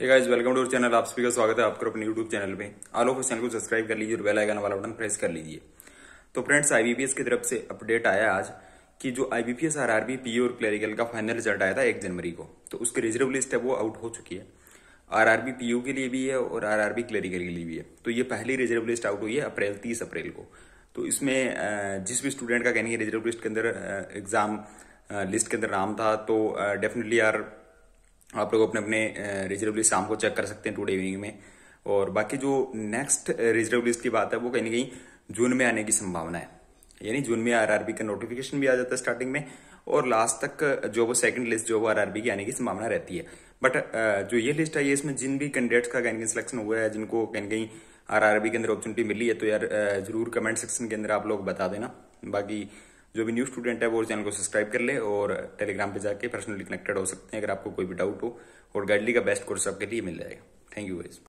Guys welcome to channel आप सभी का स्वागत है आपका अपने यूट्यूब चैनल पे। ऑल ऑफ़ चैनल को सब्सक्राइब कर लीजिए और बेल आइकन वाला बटन प्रेस कर लीजिए। तो फ्रेंड्स आईबीपीएस की तरफ़ से अपडेट आया आज कि जो आईबीपीएस आरआरबी पीओ और क्लरिकल का फाइनल रिज़ल्ट आया था एक जनवरी को। तो उसकी रिज़र्व लिस्ट है, वो आउट हो चुकी है। आरआरबी पीओ के लिए भी है और आरआरबी क्लरिकल के लिए भी है। तो ये पहली रिज़र्व लिस्ट आउट हुई है अप्रैल, तीस अप्रैल को। तो इसमें जिस भी स्टूडेंट का कहने रिज़र्व लिस्ट के अंदर एग्ज़ाम लिस्ट के अंदर नाम था तो डेफिनेटली यार आप लोग अपने अपने रिज़र्व लिस्ट शाम को चेक कर सकते हैं टुडे इवनिंग में। और बाकी जो नेक्स्ट रिज़र्व लिस्ट की बात है, वो कहीं ना कहीं जून में आने की संभावना है। यानी जून में आरआरबी का नोटिफिकेशन भी आ जाता है स्टार्टिंग में, और लास्ट तक जो वो सेकंड लिस्ट जो वो आरआरबी की आने की संभावना रहती है। बट जो ये लिस्ट है, इसमें जिन भी कैंडिडेट्स का कहीं कहीं सिलेक्शन हुआ है, जिनको कहीं कहीं आरआरबी के अंदर अपॉर्चुनिटी मिली है तो यार ज़रूर कमेंट सेक्शन के अंदर आप लोग बता देना। बाकी जो भी न्यू स्टूडेंट है, वो चैनल को सब्सक्राइब कर ले और टेलीग्राम पे जाके पर्सनली कनेक्टेड हो सकते हैं, अगर आपको कोई भी डाउट हो। और गाइडली का बेस्ट कोर्स आपके लिए मिल जाएगा। Thank you guys